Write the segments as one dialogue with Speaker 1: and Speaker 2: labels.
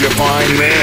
Speaker 1: You find this?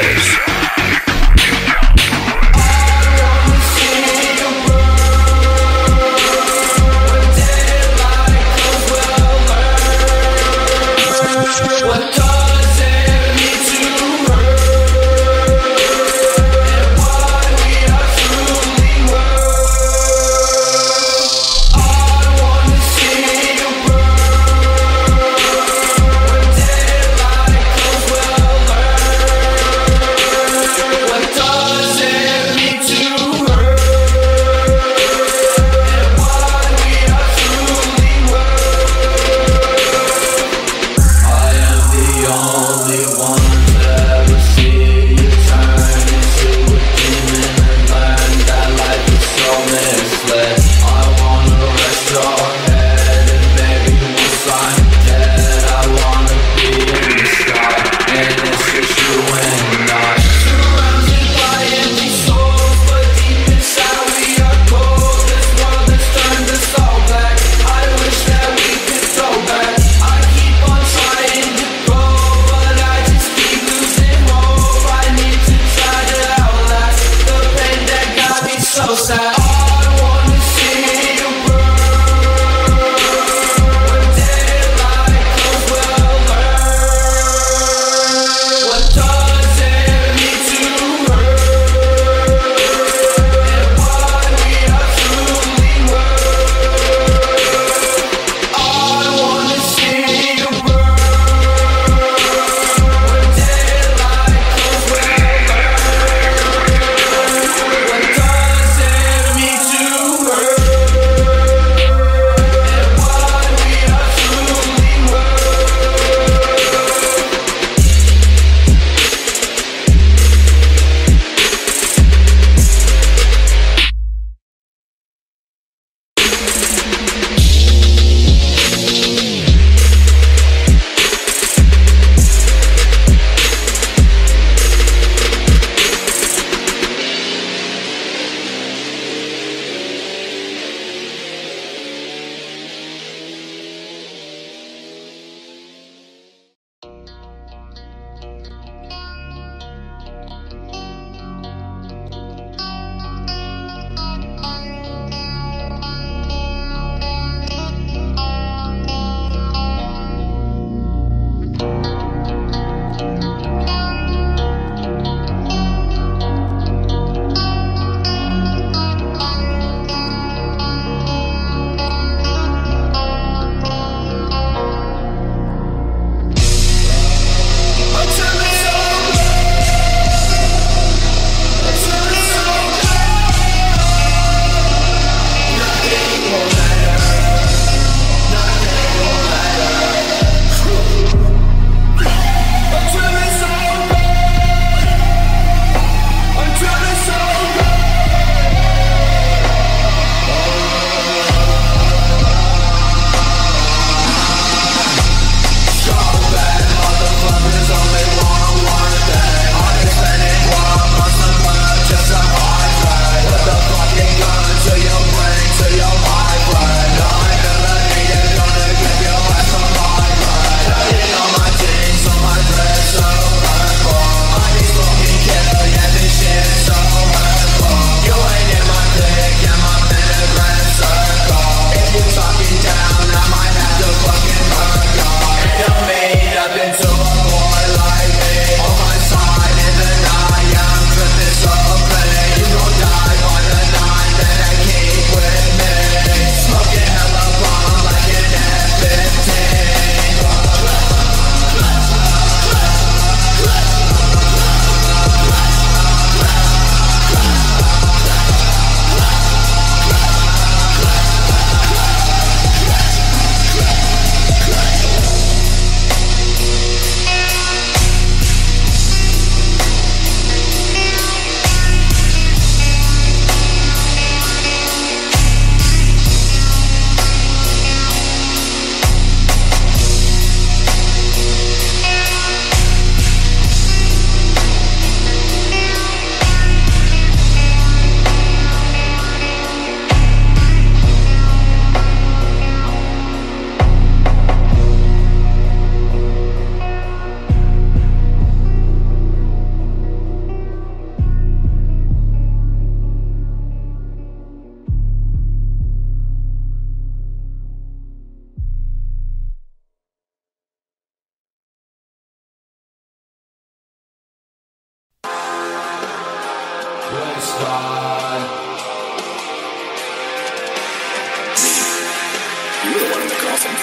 Speaker 2: You were the one in the coffin.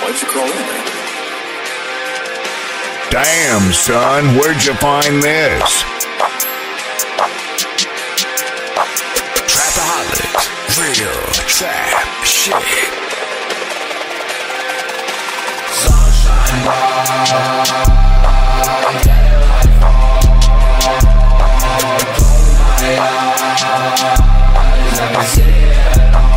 Speaker 2: Why'd you crawl in there?
Speaker 3: Damn, son, where'd you find this? Trapaholics, real trap shit.
Speaker 1: Sunshine. Close my eyes, I can see it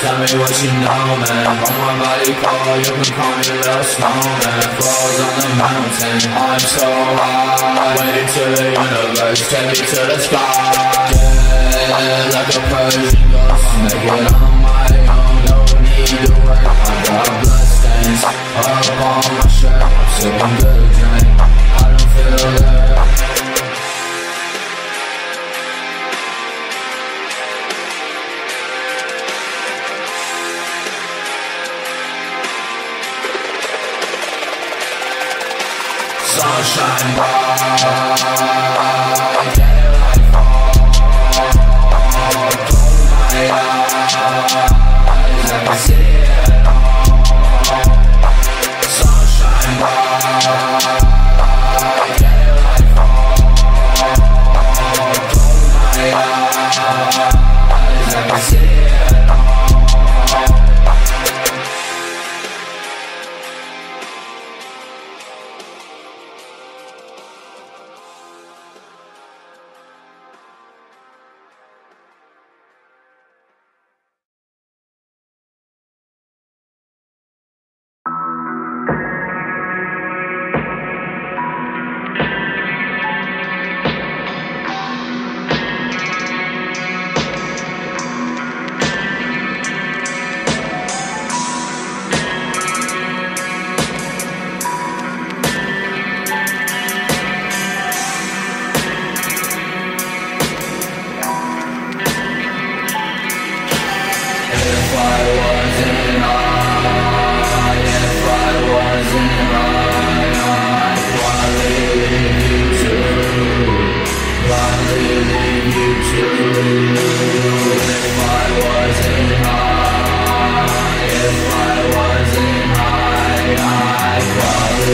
Speaker 1: tell me what you know, man. On my body cold, you can call me little snowman. Flows on the mountain, I'm so high. Waiting to the universe, take me to the sky. Yeah, like a Persian ghost, make it on my own. Don't need to work, I got blood stains up on my shirt. I'm sipping good drink, bright,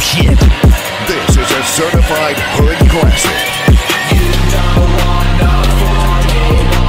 Speaker 4: shit.
Speaker 3: This is a certified hood classic.
Speaker 1: Body